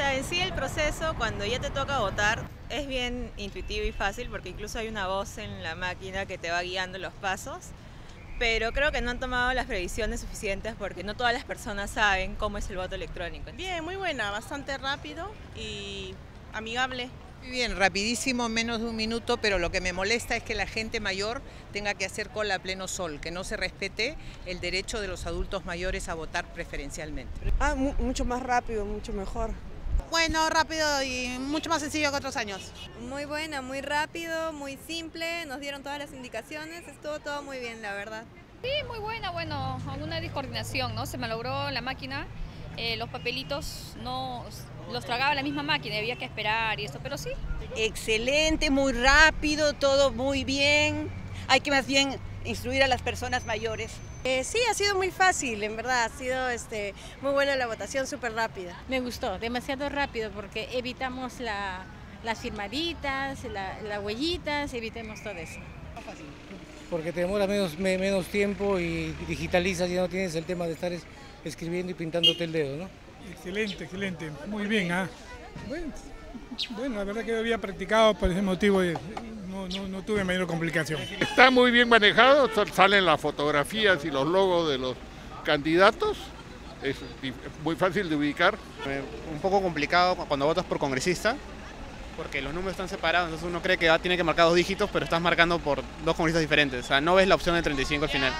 sea, en sí el proceso cuando ya te toca votar es bien intuitivo y fácil porque incluso hay una voz en la máquina que te va guiando los pasos, pero creo que no han tomado las previsiones suficientes porque no todas las personas saben cómo es el voto electrónico. Bien, muy buena, bastante rápido y amigable. Muy bien, rapidísimo, menos de un minuto, pero lo que me molesta es que la gente mayor tenga que hacer cola a pleno sol, que no se respete el derecho de los adultos mayores a votar preferencialmente. Ah, mu mucho más rápido, mucho mejor. Bueno, rápido y mucho más sencillo que otros años. Muy buena, muy rápido, muy simple, nos dieron todas las indicaciones, estuvo todo muy bien, la verdad. Sí, muy buena, bueno, alguna discoordinación, ¿no? Se me logró la máquina, eh, los papelitos no los tragaba la misma máquina, había que esperar y eso, pero sí. Excelente, muy rápido, todo muy bien. Hay que más bien instruir a las personas mayores. Eh, sí, ha sido muy fácil, en verdad, ha sido este, muy buena la votación, súper rápida. Me gustó, demasiado rápido porque evitamos la, las firmaditas, las la huellitas, evitemos todo eso. Porque te demora menos, menos tiempo y digitalizas y no tienes el tema de estar escribiendo y pintándote el dedo, ¿no? Excelente, excelente, muy bien. ¿ah? Bueno, la verdad que había practicado por ese motivo y no, no, no, tuve mayor complicación. Está muy bien manejado, salen las fotografías y los logos de los candidatos, es muy fácil de ubicar. Un poco complicado cuando votas por congresista, porque los números están separados, entonces uno cree que tiene que marcar dos dígitos, pero estás marcando por dos congresistas diferentes, o sea, no ves la opción de 35 al final.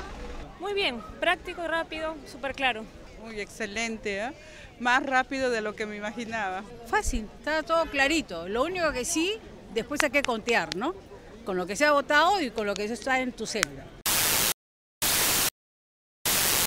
Muy bien, práctico, rápido, súper claro. Muy excelente, ¿eh? más rápido de lo que me imaginaba. Fácil, está todo clarito. Lo único que sí, después hay que contear, ¿no? Con lo que se ha votado y con lo que está en tu célula.